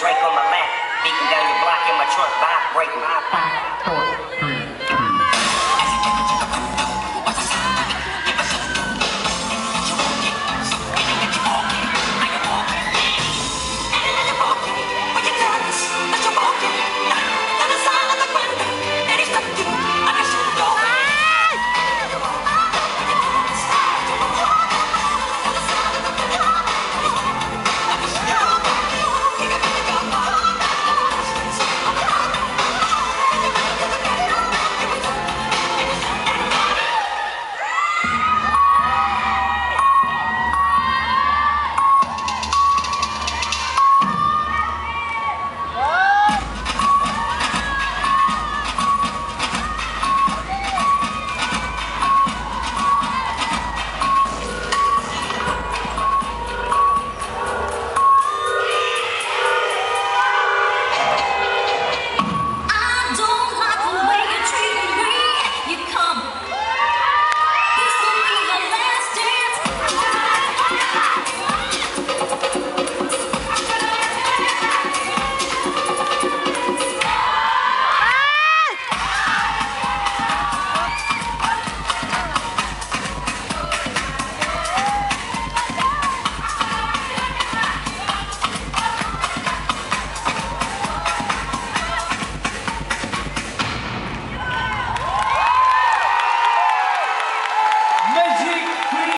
drink on my lap, beating down your block in my trunk, vibrating. Five, four, three.